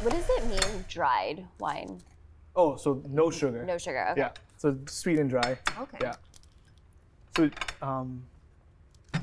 What does it mean, dried wine? Oh, so no sugar. No sugar. Okay. Yeah. So sweet and dry. Okay. Yeah. So, um,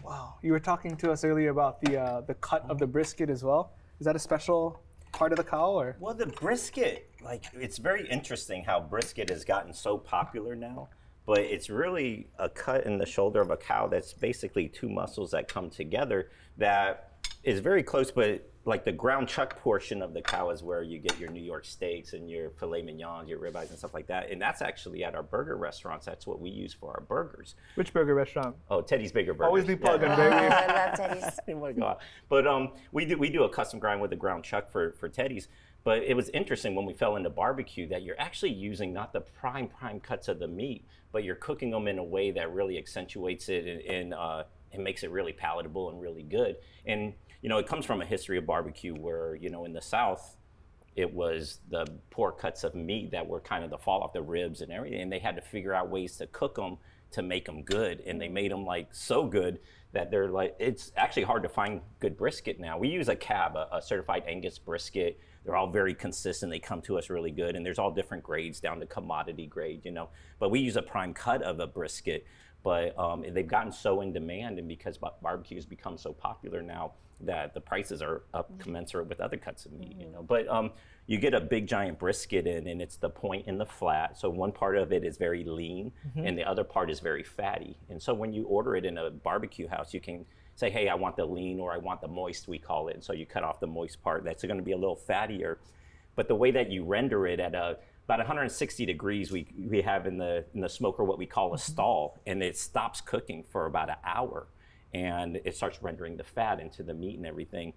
wow, you were talking to us earlier about the uh, the cut of the brisket as well. Is that a special part of the cow, or? Well, the brisket, like, it's very interesting how brisket has gotten so popular now. But it's really a cut in the shoulder of a cow that's basically two muscles that come together that is very close, but like the ground chuck portion of the cow is where you get your New York steaks and your filet mignons, your ribeyes and stuff like that. And that's actually at our burger restaurants. That's what we use for our burgers. Which burger restaurant? Oh, Teddy's Bigger Burgers. Always be Yeah. plugging, Oh, baby. I love Teddy's. oh my god! But um, we do we do a custom grind with the ground chuck for for Teddy's. But it was interesting when we fell into barbecue that you're actually using not the prime prime cuts of the meat, but you're cooking them in a way that really accentuates it and and, uh, and makes it really palatable and really good. And you know, it comes from a history of barbecue where you know in the South it was the poor cuts of meat that were kind of the fall off the ribs and everything and they had to figure out ways to cook them to make them good and they made them like so good that they're like it's actually hard to find good brisket now. We use a cab a, a certified angus brisket. They're all very consistent. They come to us really good and there's all different grades down to commodity grade you know. But we use a prime cut of a brisket but um, they've gotten so in demand and because bar- barbecue has become so popular now that the prices are up commensurate with other cuts of meat you know but um, you get a big giant brisket in and it's the point in the flat. So one part of it is very lean and the other part is very fatty. And so when you order it in a barbecue house you can say hey i want the lean or i want the moist we call it. And so you cut off the moist part that's going to be a little fattier. But the way that you render it at a about 160 degrees we, we have in the in the smoker what we call a stall and it stops cooking for about an hour and it starts rendering the fat into the meat and everything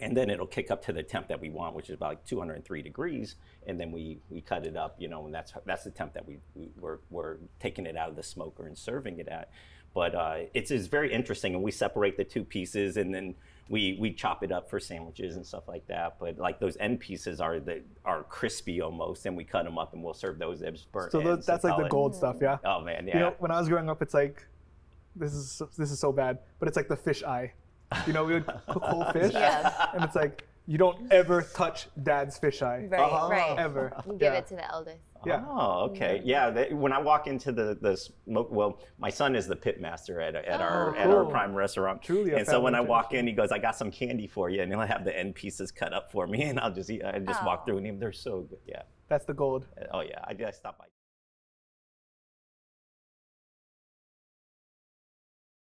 and then it'll kick up to the temp that we want which is about like 203 degrees and then we we cut it up you know and that's that's the temp that we, we we're, we're taking it out of the smoker and serving it at. But uh, it's, it's very interesting and we separate the two pieces and then we we chop it up for sandwiches and stuff like that but like those end pieces are the are crispy almost and we cut them up and we'll serve those as burnt So tho- ends, that's like the gold stuff, yeah. oh man yeah You know, when I was growing up, it's like, this is so- this is so bad, but it's like the fish eye. You know, we would cook whole fish, Yeah. and it's like you don't ever touch dad's fish eye. Right, uh-huh. right. Ever. You give Yeah. it to the eldest. Yeah. Oh, okay. Mm-hmm. Yeah. They, when I walk into the the smoke, well, my son is the pit master at, at oh, our Oh, at our prime restaurant. Truly a And so when I walk in, he goes, "I got some candy for you," and he'll have the end pieces cut up for me, and I'll just eat. I just walk Oh. through, and they're so good. Yeah. That's the gold. Oh yeah. I, I stop by.